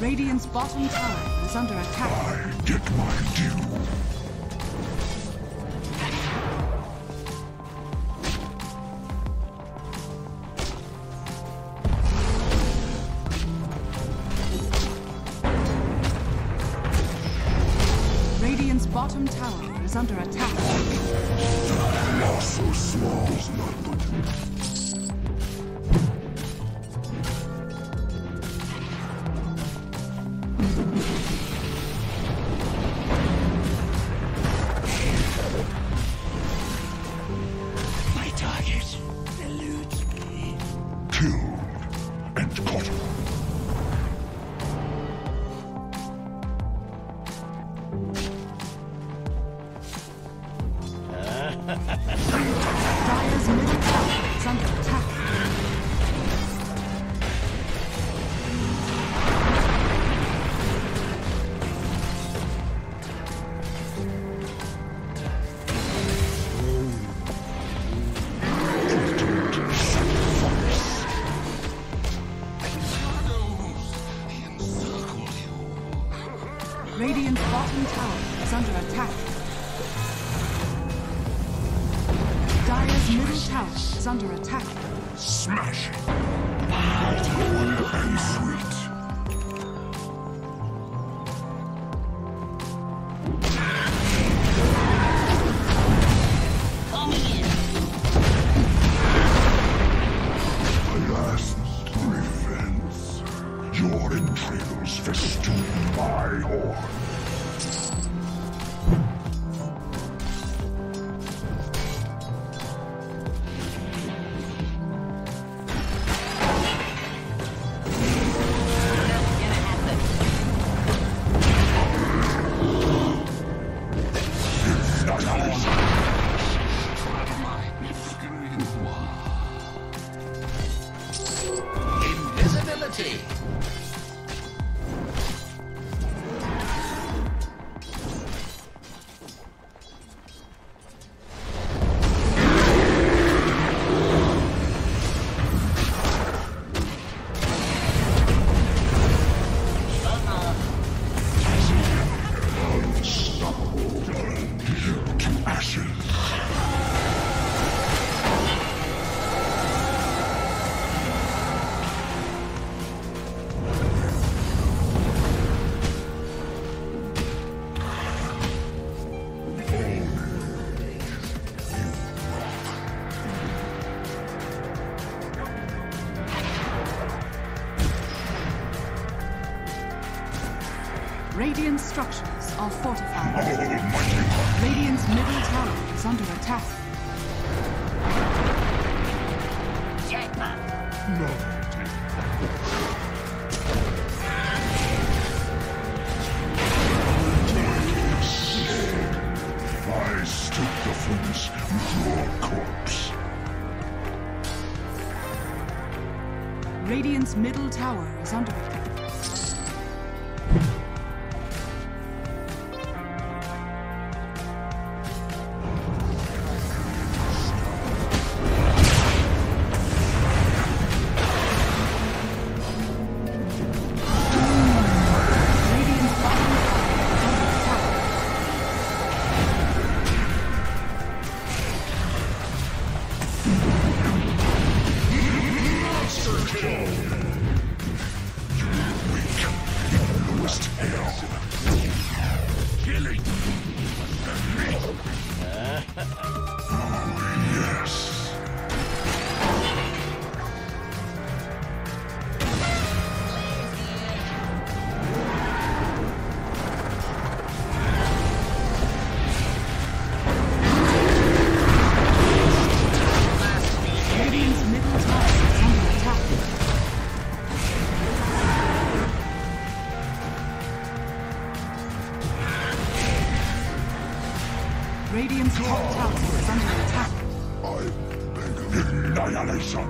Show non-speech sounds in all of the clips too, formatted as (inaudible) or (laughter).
Radiant's bottom tower is under attack. I get my due. Radiant's bottom tower is under attack. Loss so small is not but killed and caught. Invisibility. Radiant structures are fortified. (laughs) Radiant's middle tower is under attack. I stoke the furnace with corpse. Radiant's middle tower is under attack. Radiant's top tower is under attack. I beg annihilation.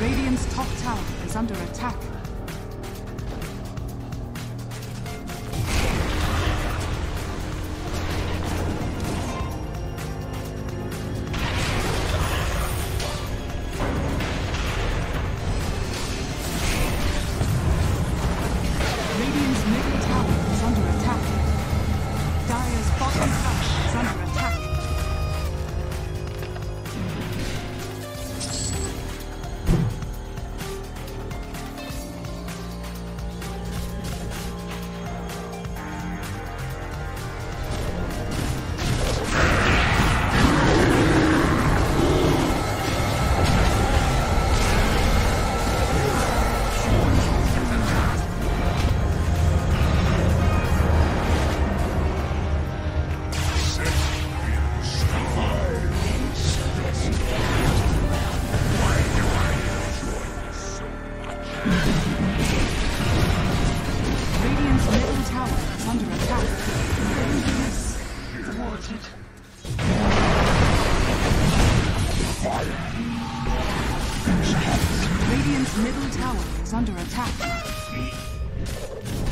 Radiant's top tower is under attack. Let's go.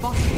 放心